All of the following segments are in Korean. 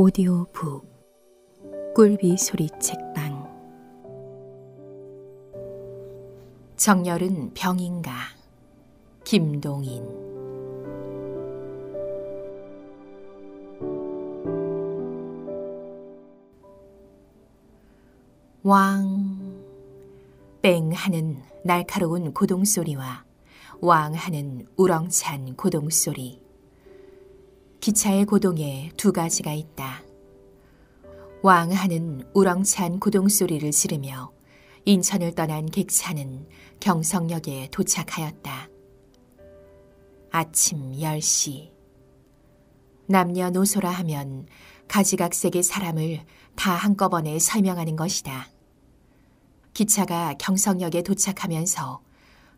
오디오 북 꿀비 소리 책방. 정열은 병인가? 김동인. 왕, 뺑 하는 날카로운 고동 소리와 왕 하는 우렁찬 고동 소리. 기차의 고동에 두 가지가 있다. 왕 하는 우렁찬 고동 소리를 지르며 인천을 떠난 객차는 경성역에 도착하였다. 아침 10시. 남녀노소라 하면 가지각색의 사람을 다 한꺼번에 설명하는 것이다. 기차가 경성역에 도착하면서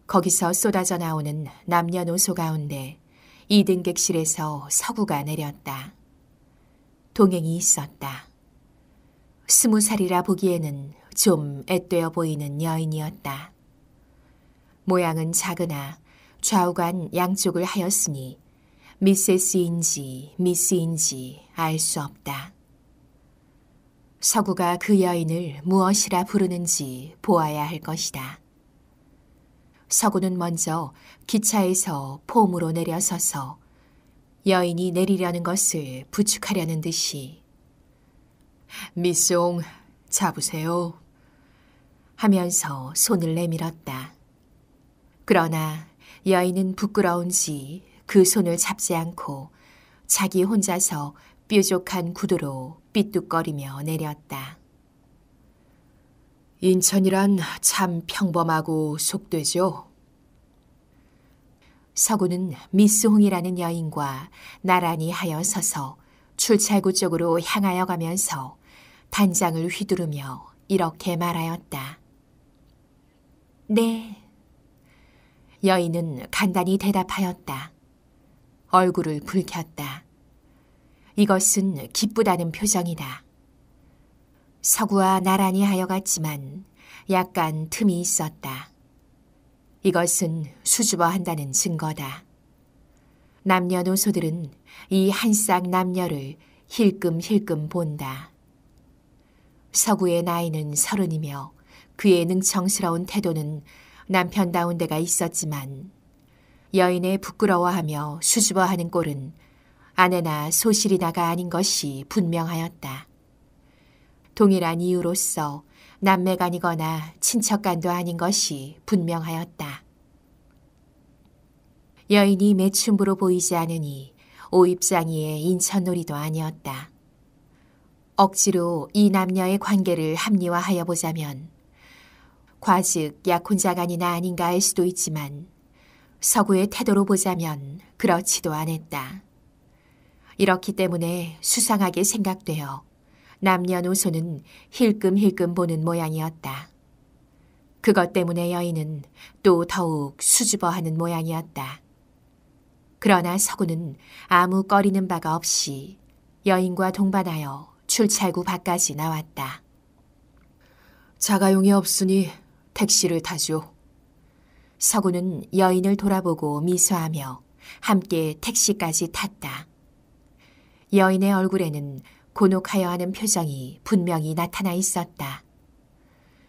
거기서 쏟아져 나오는 남녀노소 가운데 이등객실에서 서구가 내렸다. 동행이 있었다. 스무 살이라 보기에는 좀 앳되어 보이는 여인이었다. 모양은 작으나 좌우간 양쪽을 하였으니 미세스인지 미스인지 알 수 없다. 서구가 그 여인을 무엇이라 부르는지 보아야 할 것이다. 서구는 먼저 기차에서 폼으로 내려서서 여인이 내리려는 것을 부축하려는 듯이 미송 잡으세요 하면서 손을 내밀었다. 그러나 여인은 부끄러운지 그 손을 잡지 않고 자기 혼자서 뾰족한 구두로 삐뚝거리며 내렸다. 인천이란 참 평범하고 속되죠. 서구는 미스홍이라는 여인과 나란히 하여 서서 출찰구 쪽으로 향하여 가면서 단장을 휘두르며 이렇게 말하였다. 네. 여인은 간단히 대답하였다. 얼굴을 붉혔다. 이것은 기쁘다는 표정이다. 서구와 나란히 하여 갔지만 약간 틈이 있었다. 이것은 수줍어한다는 증거다. 남녀노소들은 이 한 쌍 남녀를 힐끔힐끔 본다. 서구의 나이는 서른이며 그의 능청스러운 태도는 남편다운 데가 있었지만 여인의 부끄러워하며 수줍어하는 꼴은 아내나 소실이나가 아닌 것이 분명하였다. 동일한 이유로서 남매간이거나 친척간도 아닌 것이 분명하였다. 여인이 매춘부로 보이지 않으니 오입장이의 인천놀이도 아니었다. 억지로 이 남녀의 관계를 합리화하여 보자면 과즉 약혼자간이나 아닌가 할 수도 있지만 서구의 태도로 보자면 그렇지도 않았다. 이렇기 때문에 수상하게 생각되어 남녀노소는 힐끔힐끔 보는 모양이었다. 그것 때문에 여인은 또 더욱 수줍어하는 모양이었다. 그러나 서구는 아무 꺼리는 바가 없이 여인과 동반하여 출찰구 밖까지 나왔다. 자가용이 없으니 택시를 타죠. 서구는 여인을 돌아보고 미소하며 함께 택시까지 탔다. 여인의 얼굴에는 곤혹하여 하는 표정이 분명히 나타나 있었다.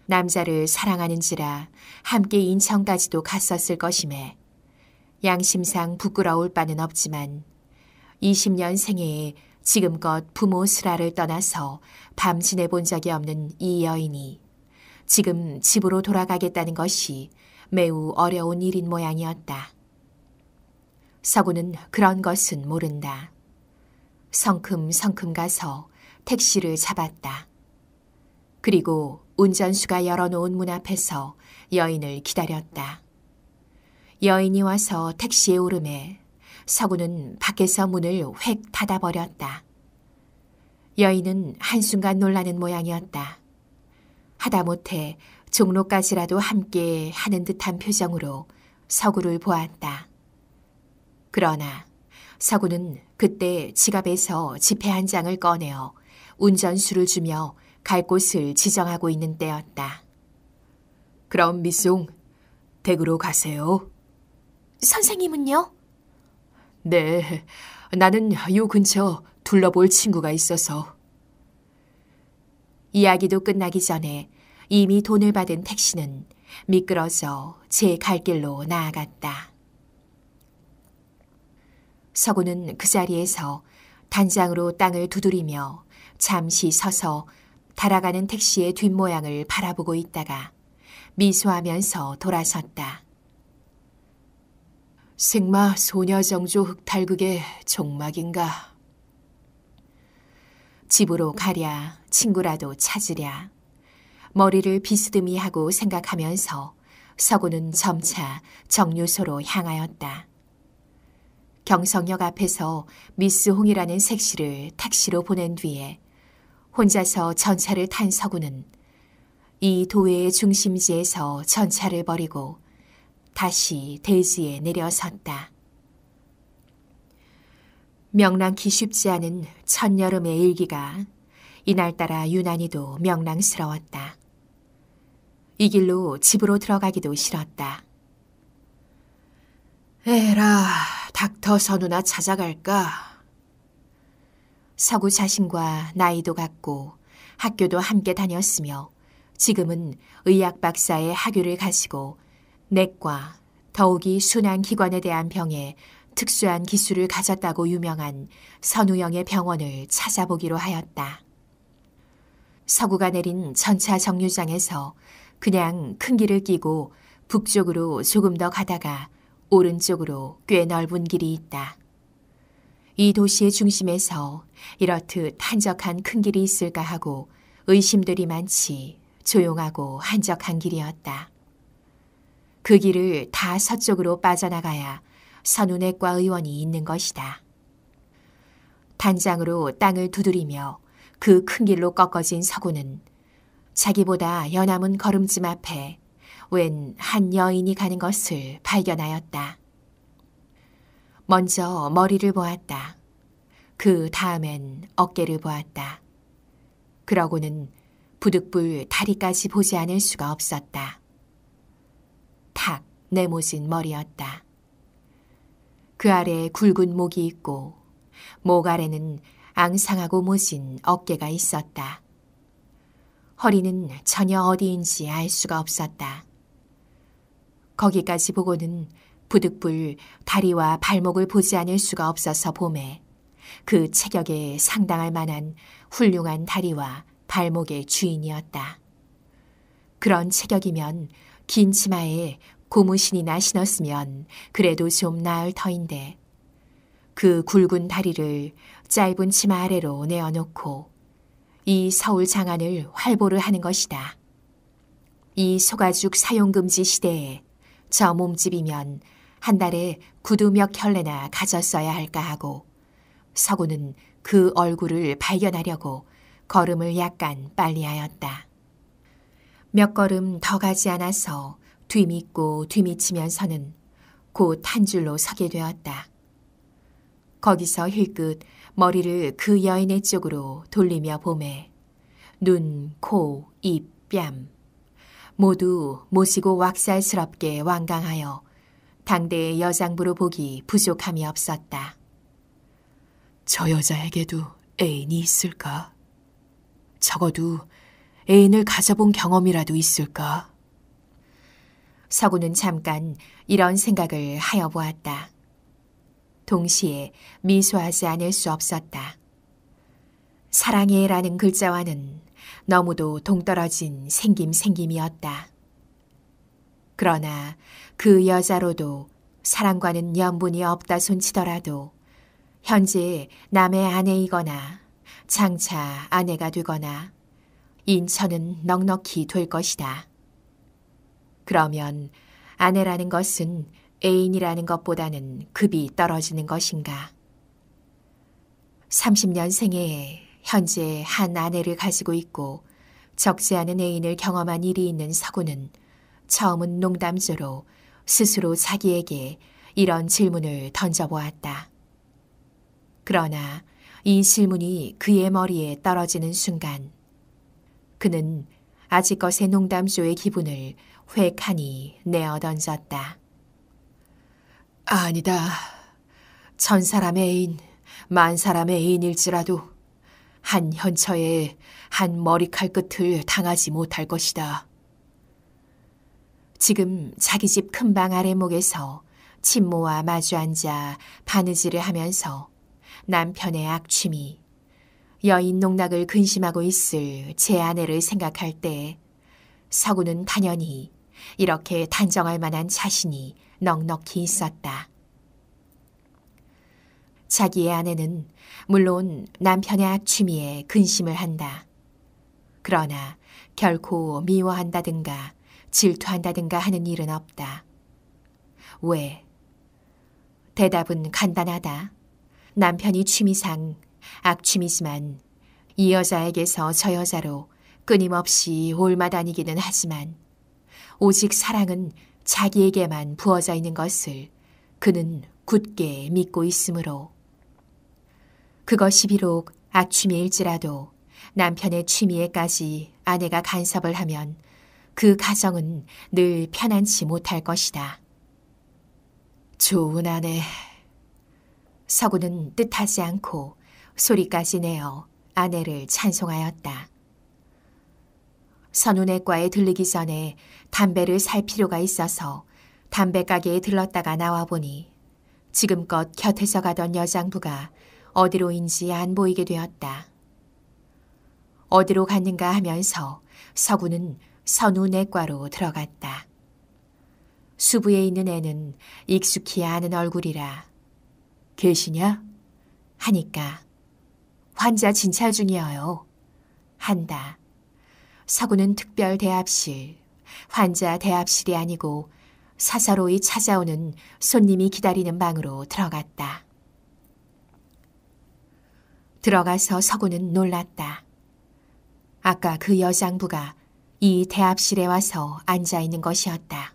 남자를 사랑하는지라 함께 인천까지도 갔었을 것임에 양심상 부끄러울 바는 없지만 20년 생애에 지금껏 부모 슬라를 떠나서 밤 지내본 적이 없는 이 여인이 지금 집으로 돌아가겠다는 것이 매우 어려운 일인 모양이었다. 서구는 그런 것은 모른다. 성큼성큼 가서 택시를 잡았다. 그리고 운전수가 열어놓은 문 앞에서 여인을 기다렸다. 여인이 와서 택시에 오름에 서구는 밖에서 문을 획 닫아버렸다. 여인은 한순간 놀라는 모양이었다. 하다못해 종로까지라도 함께 하는 듯한 표정으로 서구를 보았다. 그러나 서구는 그때 지갑에서 지폐 한 장을 꺼내어 운전수를 주며 갈 곳을 지정하고 있는 때였다. 그럼 미송, 댁으로 가세요. 선생님은요? 네, 나는 요 근처 둘러볼 친구가 있어서. 이야기도 끝나기 전에 이미 돈을 받은 택시는 미끄러져 제 갈 길로 나아갔다. 서구는 그 자리에서 단장으로 땅을 두드리며 잠시 서서 달아가는 택시의 뒷모양을 바라보고 있다가 미소하면서 돌아섰다. 생마 소녀정조 흑탈극의 종막인가. 집으로 가랴 친구라도 찾으랴 머리를 비스듬히 하고 생각하면서 서구는 점차 정류소로 향하였다. 경성역 앞에서 미스 홍이라는 색시를 택시로 보낸 뒤에 혼자서 전차를 탄 서구는 이 도회의 중심지에서 전차를 버리고 다시 대지에 내려섰다. 명랑기 쉽지 않은 첫여름의 일기가 이날따라 유난히도 명랑스러웠다. 이 길로 집으로 들어가기도 싫었다. 에라, 닥터 선우나 찾아갈까? 서구 자신과 나이도 같고 학교도 함께 다녔으며 지금은 의학 박사의 학위를 가지고 내과, 더욱이 순환 기관에 대한 병에 특수한 기술을 가졌다고 유명한 선우영의 병원을 찾아보기로 하였다. 서구가 내린 전차 정류장에서 그냥 큰 길을 끼고 북쪽으로 조금 더 가다가 오른쪽으로 꽤 넓은 길이 있다. 이 도시의 중심에서 이렇듯 한적한 큰 길이 있을까 하고 의심들이 많지 조용하고 한적한 길이었다. 그 길을 다 서쪽으로 빠져나가야 선운내과 의원이 있는 것이다. 단장으로 땅을 두드리며 그 큰 길로 꺾어진 서구는 자기보다 연남은 걸음짐 앞에 웬 한 여인이 가는 것을 발견하였다. 먼저 머리를 보았다. 그 다음엔 어깨를 보았다. 그러고는 부득불 다리까지 보지 않을 수가 없었다. 탁 내모진 머리였다. 그 아래 굵은 목이 있고 목 아래는 앙상하고 모진 어깨가 있었다. 허리는 전혀 어디인지 알 수가 없었다. 거기까지 보고는 부득불 다리와 발목을 보지 않을 수가 없어서 봄에 그 체격에 상당할 만한 훌륭한 다리와 발목의 주인이었다. 그런 체격이면 긴 치마에 고무신이나 신었으면 그래도 좀 나을 터인데 그 굵은 다리를 짧은 치마 아래로 내어놓고 이 서울 장안을 활보를 하는 것이다. 이 소가죽 사용금지 시대에 저 몸집이면 한 달에 구두 몇 켤레나 가졌어야 할까 하고 서구는 그 얼굴을 발견하려고 걸음을 약간 빨리 하였다. 몇 걸음 더 가지 않아서 뒤미고 뒤미치면서는 곧 한 줄로 서게 되었다. 거기서 힐끗 머리를 그 여인의 쪽으로 돌리며 보매 눈, 코, 입, 뺨 모두 모시고 왁살스럽게 완강하여 당대의 여장부로 보기 부족함이 없었다. 저 여자에게도 애인이 있을까? 적어도 애인을 가져본 경험이라도 있을까? 서구는 잠깐 이런 생각을 하여 보았다. 동시에 미소하지 않을 수 없었다. 사랑해라는 글자와는 너무도 동떨어진 생김생김이었다. 그러나 그 여자로도 사랑과는 연분이 없다 손치더라도 현재 남의 아내이거나 장차 아내가 되거나 인처는 넉넉히 될 것이다. 그러면 아내라는 것은 애인이라는 것보다는 급이 떨어지는 것인가? 30년 생에 현재 한 아내를 가지고 있고 적지 않은 애인을 경험한 일이 있는 서구는 처음은 농담조로 스스로 자기에게 이런 질문을 던져보았다. 그러나 이 질문이 그의 머리에 떨어지는 순간 그는 아직 것의 농담조의 기분을 획하니 내어 던졌다. 아니다. 전 사람의 애인 만 사람의 애인일지라도 한 현처에 한 머리칼 끝을 당하지 못할 것이다. 지금 자기 집 큰 방 아래목에서 친모와 마주 앉아 바느질을 하면서 남편의 악취미, 여인 농락을 근심하고 있을 제 아내를 생각할 때 서구는 단연히 이렇게 단정할 만한 자신이 넉넉히 있었다. 자기의 아내는 물론 남편의 악취미에 근심을 한다. 그러나 결코 미워한다든가 질투한다든가 하는 일은 없다. 왜? 대답은 간단하다. 남편이 취미상 악취미지만 이 여자에게서 저 여자로 끊임없이 올마다니기는 하지만 오직 사랑은 자기에게만 부어져 있는 것을 그는 굳게 믿고 있으므로 그것이 비록 악취미일지라도 남편의 취미에까지 아내가 간섭을 하면 그 가정은 늘 편안치 못할 것이다. 좋은 아내. 서구는 뜻하지 않고 소리까지 내어 아내를 찬송하였다. 선운의과에 들르기 전에 담배를 살 필요가 있어서 담배 가게에 들렀다가 나와 보니 지금껏 곁에서 가던 여장부가 어디로인지 안 보이게 되었다. 어디로 갔는가 하면서 서구는 선운의과로 들어갔다. 수부에 있는 애는 익숙히 아는 얼굴이라 계시냐? 하니까 환자 진찰 중이어요. 한다. 서구는 특별 대합실, 환자 대합실이 아니고 사사로이 찾아오는 손님이 기다리는 방으로 들어갔다. 들어가서 서구는 놀랐다. 아까 그 여장부가 이 대합실에 와서 앉아 있는 것이었다.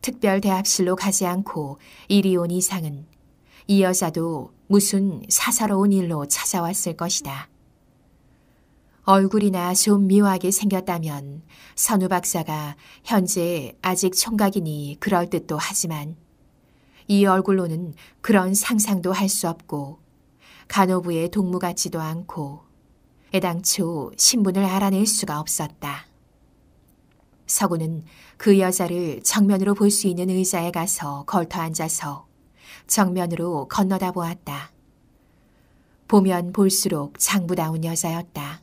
특별 대합실로 가지 않고 이리 온 이상은 이 여자도 무슨 사사로운 일로 찾아왔을 것이다. 얼굴이나 좀 묘하게 생겼다면 선우 박사가 현재 아직 총각이니 그럴 듯도 하지만 이 얼굴로는 그런 상상도 할 수 없고 간호부의 동무 같지도 않고 애당초 신분을 알아낼 수가 없었다. 서구는 그 여자를 정면으로 볼 수 있는 의자에 가서 걸터 앉아서 정면으로 건너다 보았다. 보면 볼수록 장부다운 여자였다.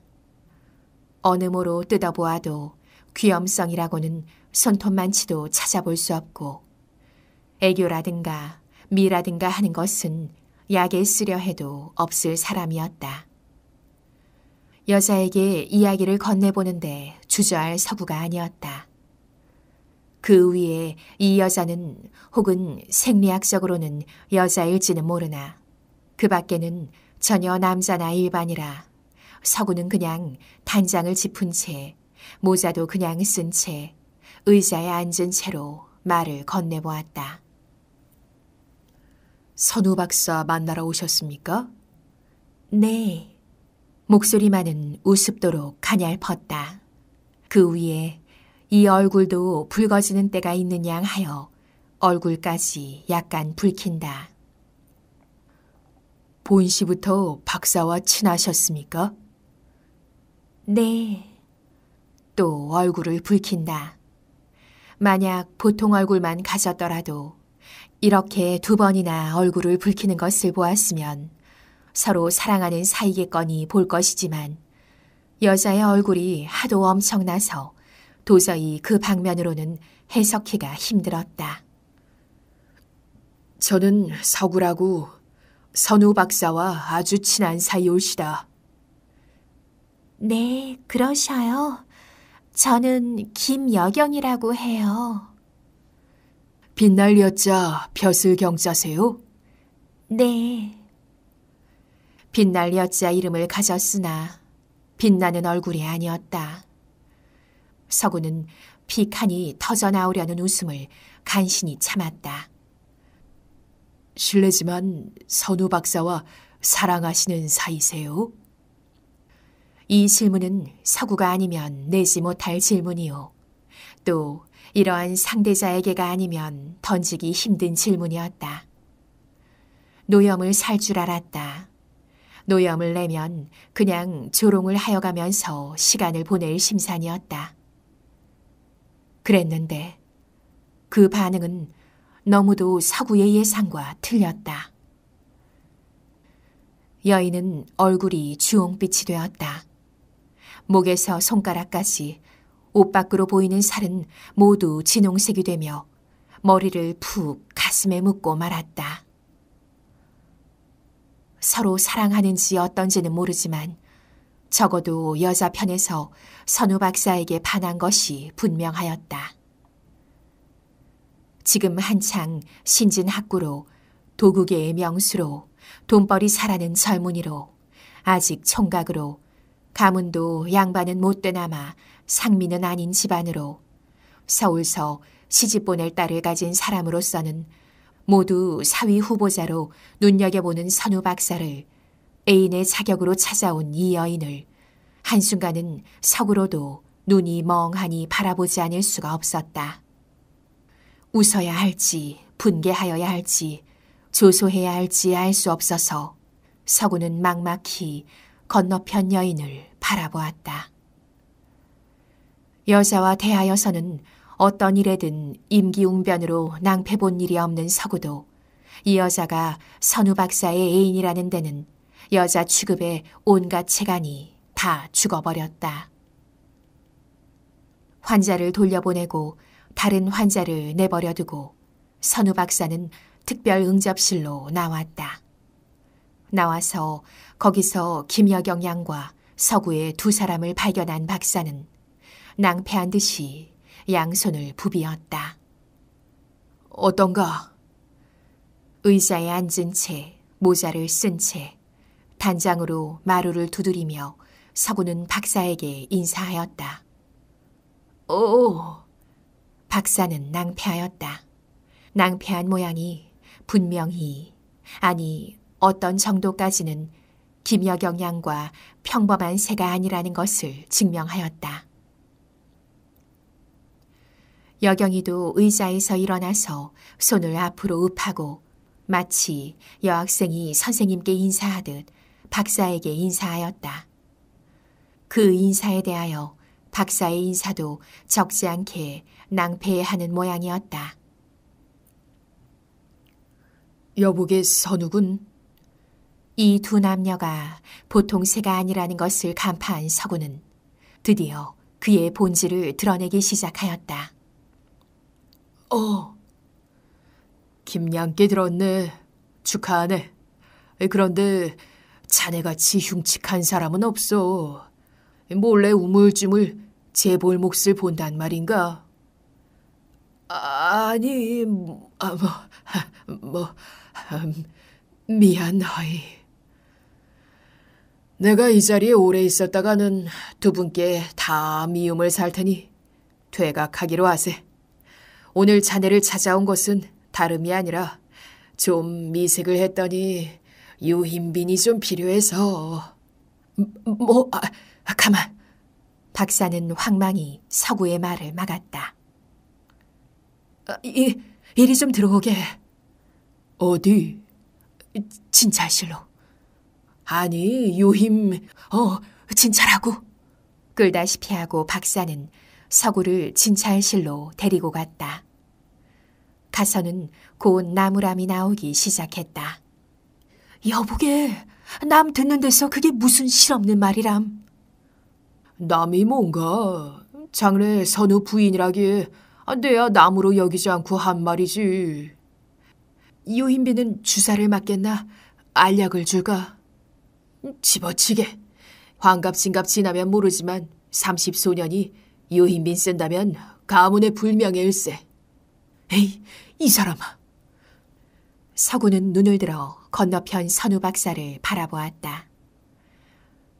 어느 모로 뜯어보아도 귀염성이라고는 손톱만치도 찾아볼 수 없고 애교라든가 미라든가 하는 것은 약에 쓰려 해도 없을 사람이었다. 여자에게 이야기를 건네보는데 주저할 서구가 아니었다. 그 위에 이 여자는 혹은 생리학적으로는 여자일지는 모르나 그 밖에는 전혀 남자나 일반이라 서구는 그냥 단장을 짚은 채 모자도 그냥 쓴 채 의자에 앉은 채로 말을 건네보았다. 선우 박사 만나러 오셨습니까? 네. 목소리만은 우습도록 가냘펐다. 그 위에 이 얼굴도 붉어지는 때가 있는 양 하여 얼굴까지 약간 붉힌다. 본시부터 박사와 친하셨습니까? 네. 또 얼굴을 붉힌다. 만약 보통 얼굴만 가졌더라도 이렇게 두 번이나 얼굴을 붉히는 것을 보았으면 서로 사랑하는 사이겠거니 볼 것이지만 여자의 얼굴이 하도 엄청나서 도저히 그 방면으로는 해석하기가 힘들었다. 저는 서구라고 선우 박사와 아주 친한 사이올시다. 네, 그러셔요. 저는 김여경이라고 해요. 빛날 여자 벼슬 경자세요? 네. 빛날 여자 이름을 가졌으나 빛나는 얼굴이 아니었다. 서구는 피칸이 터져 나오려는 웃음을 간신히 참았다. 실례지만 선우 박사와 사랑하시는 사이세요? 이 질문은 서구가 아니면 내지 못할 질문이요. 또 이러한 상대자에게가 아니면 던지기 힘든 질문이었다. 노염을 살 줄 알았다. 노염을 내면 그냥 조롱을 하여가면서 시간을 보낼 심산이었다. 그랬는데 그 반응은 너무도 서구의 예상과 틀렸다. 여인은 얼굴이 주홍빛이 되었다. 목에서 손가락까지 옷 밖으로 보이는 살은 모두 진홍색이 되며 머리를 푹 가슴에 묻고 말았다. 서로 사랑하는지 어떤지는 모르지만 적어도 여자 편에서 선우 박사에게 반한 것이 분명하였다. 지금 한창 신진 학구로 도국의 명수로 돈벌이 잘하는 젊은이로 아직 총각으로 가문도 양반은 못되나마 상민은 아닌 집안으로 서울서 시집 보낼 딸을 가진 사람으로서는 모두 사위 후보자로 눈여겨보는 선우 박사를 애인의 자격으로 찾아온 이 여인을 한순간은 석으로도 눈이 멍하니 바라보지 않을 수가 없었다. 웃어야 할지 분개하여야 할지 조소해야 할지 알 수 없어서 서구는 막막히 건너편 여인을 바라보았다. 여자와 대하여서는 어떤 일에든 임기웅변으로 낭패 본 일이 없는 서구도 이 여자가 선우 박사의 애인이라는 데는 여자 취급에 온갖 체간이 다 죽어버렸다. 환자를 돌려보내고 다른 환자를 내버려 두고 선우 박사는 특별 응접실로 나왔다. 나와서 거기서 김여경 양과 서구의 두 사람을 발견한 박사는 낭패한 듯이 양손을 부비었다. 어떤가? 의자에 앉은 채 모자를 쓴 채 단장으로 마루를 두드리며 서구는 박사에게 인사하였다. 오, 박사는 낭패하였다. 낭패한 모양이 분명히, 아니, 어떤 정도까지는 김여경 양과 평범한 새가 아니라는 것을 증명하였다. 여경이도 의자에서 일어나서 손을 앞으로 읍하고 마치 여학생이 선생님께 인사하듯 박사에게 인사하였다. 그 인사에 대하여 박사의 인사도 적지 않게 낭패하는 모양이었다. 여복의 선욱은 이 두 남녀가 보통 새가 아니라는 것을 간파한 서구는 드디어 그의 본질을 드러내기 시작하였다. 어. 김양께 들었네. 축하하네. 그런데 자네같이 흉측한 사람은 없어. 몰래 우물쭈물 제 볼몫을 본단 말인가? 아니, 아, 뭐, 뭐, 미안하이. 내가 이 자리에 오래 있었다가는 두 분께 다 미움을 살 테니 퇴각하기로 하세. 오늘 자네를 찾아온 것은 다름이 아니라 좀 미색을 했더니 유흰빈이 좀 필요해서. 뭐, 아, 가만. 박사는 황망히 서구의 말을 막았다. 아, 이, 이리 좀 들어오게. 어디? 진찰실로. 아니, 유힘, 어, 진찰하고. 끌다시피 하고 박사는 서구를 진찰실로 데리고 갔다. 가서는 곧 나무람이 나오기 시작했다. 여보게, 남 듣는 데서 그게 무슨 실없는 말이람. 남이 뭔가 장래 선우 부인이라기에 내야 남으로 여기지 않고 한 말이지. 유인비는 주사를 맞겠나 알약을 줄까? 집어치게. 환갑진갑 지나면 모르지만 30소년이 유인빈 쓴다면 가문의 불명예일세. 에이, 이 사람아. 서구는 눈을 들어 건너편 선우 박사를 바라보았다.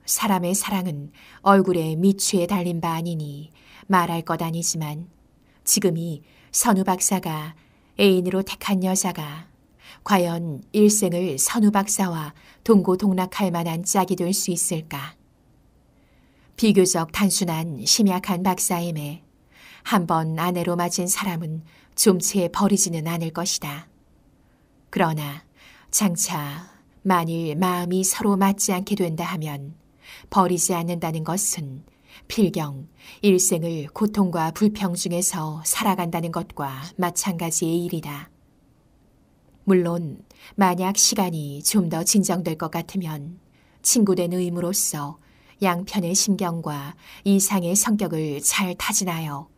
사람의 사랑은 얼굴에 미취에 달린 바 아니니 말할 것 아니지만 지금이 선우 박사가 애인으로 택한 여자가 과연 일생을 선우 박사와 동고동락할 만한 짝이 될 수 있을까? 비교적 단순한 심약한 박사임에 한 번 아내로 맞은 사람은 좀채 버리지는 않을 것이다. 그러나 장차 만일 마음이 서로 맞지 않게 된다 하면 버리지 않는다는 것은 필경 일생을 고통과 불평 중에서 살아간다는 것과 마찬가지의 일이다. 물론 만약 시간이 좀 더 진정될 것 같으면 친구된 의무로서 양편의 심경과 이상의 성격을 잘 타진하여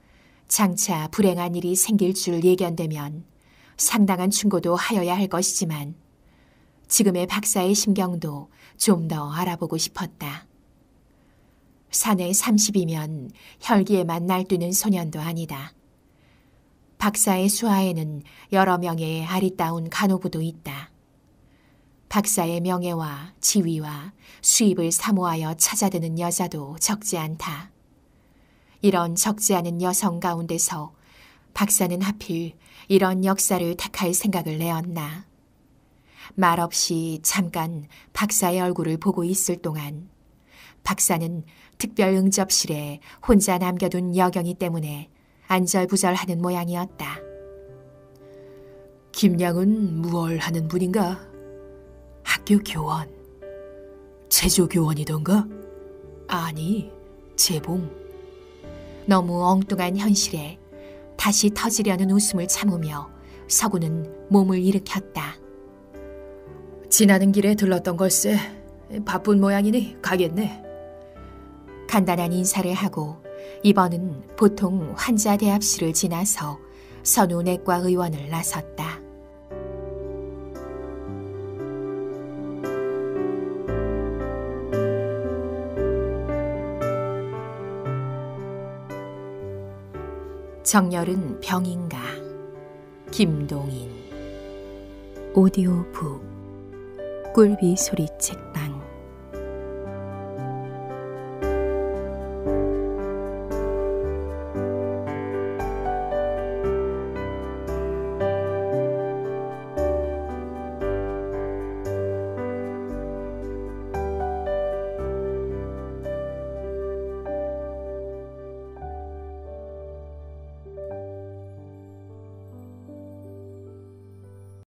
장차 불행한 일이 생길 줄 예견되면 상당한 충고도 하여야 할 것이지만 지금의 박사의 심경도 좀 더 알아보고 싶었다. 산에 30이면 혈기에만 날뛰는 소년도 아니다. 박사의 수하에는 여러 명의 아리따운 간호부도 있다. 박사의 명예와 지위와 수입을 사모하여 찾아드는 여자도 적지 않다. 이런 적지 않은 여성 가운데서 박사는 하필 이런 역사를 택할 생각을 내었나. 말없이 잠깐 박사의 얼굴을 보고 있을 동안 박사는 특별 응접실에 혼자 남겨둔 여경이 때문에 안절부절하는 모양이었다. 김양은 무얼 하는 분인가? 학교 교원. 제조 교원이던가? 아니, 재봉. 너무 엉뚱한 현실에 다시 터지려는 웃음을 참으며 서구는 몸을 일으켰다. 지나는 길에 들렀던 걸세. 바쁜 모양이니 가겠네. 간단한 인사를 하고 이번은 보통 환자 대합실을 지나서 선우 내과 의원을 나섰다. 정열은 병인가? 김동인. 오디오북. 꿀비 소리 책방